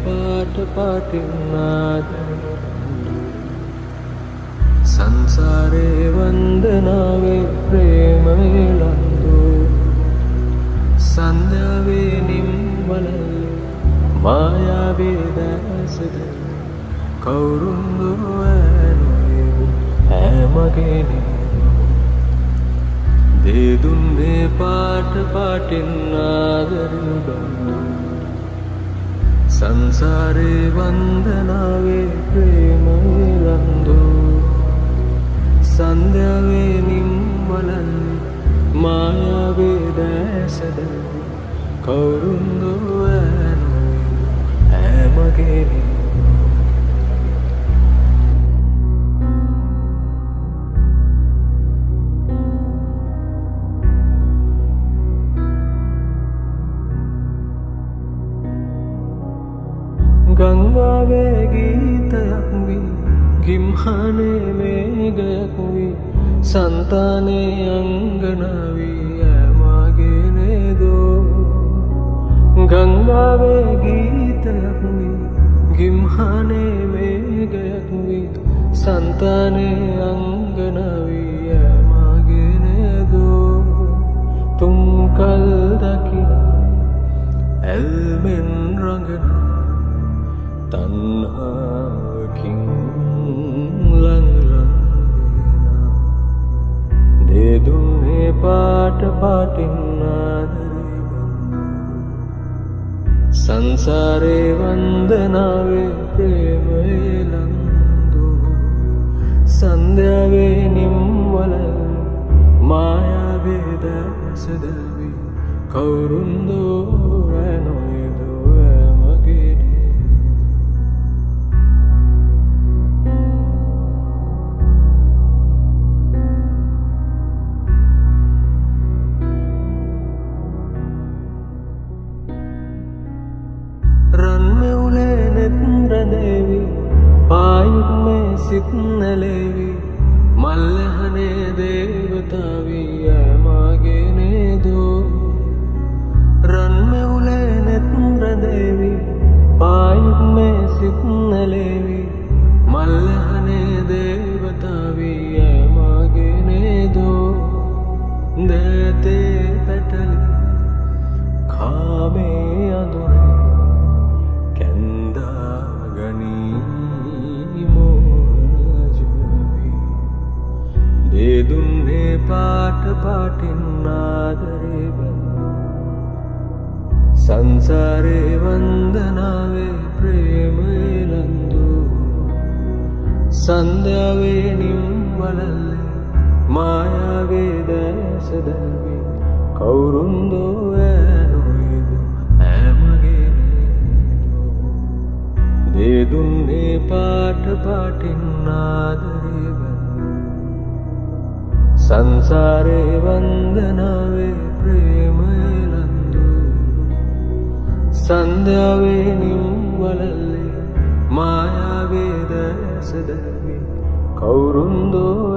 පාට පාටින්නාද? සංසාරේ වන්දනාවේ ප්‍රේමලන්දු සන්ධාවේ නිම්වල මායාවේ දැසද කවුරුන්දු ඇනුවේ හැමගෙනේ දේදුන්නේ පාට පාටින් ආදරබන්න සංසාරේ වන්දනාවේ ප්‍රේමලන්දු සන්ධ්‍යාවේ නිම්වලන් මායාවේ දැසද. කවුරුන්දු ඇනුවේ හැමගෙනේ ගංගාවේ ගීතයක් වී ගිම්හනේ මේගයක් වී සන්තානයේ අංගනවී ඇමගෙනේදෝ ගංගාවේ ගීතයක් වී ගිම්හනේ මේගයක් වී සන්තානයේ අංගනවී ඇමගෙනේදෝ තුම්කල් දකින ඇල්මෙන් රඟනා තන්හාකින් ලංලංවෙන දේදුන්නේ පාට පාටින්නාදරබන්න සංසාරේ වන්දනාවේ ප්‍රේමලන්දු සන්ධ්‍යාවේ නිම්වල මායාවේ දැසදවී. කවුරුන්දෝ නෙත්රදේවි පායුත්මේ සිත්නලේවි මල්ලහනේ දේවතාවී ඇමගෙනේදෝ. රන්මෙවුලේ නෙත්රදේවි පායුත්මේ සිත්නලේවි මල්ලහනේ දේවතාවී ඇමගෙනේදෝ. දෑතේ පැටලි කාමේ අදුරේ කැන්දාගනී මෝහනජවී දේදුන්නේ පාට පාටින් ආදරේ බැන්න සංසාරේ වන්දනාවේ ප්‍රේමලන්දු සන්ධ්‍යාවේ නිම්වලල්ලේ මායාවේ දැසදැවී කවුරුන්දෝ ඇනොයද සංසාරේ වන්දනාවේ ප්‍රේමලන්දු සන්ධ්‍යාවේ නිම්වලල්ලේ මායාවේ දැසදැවී කවුරුන්දෝ ඇනො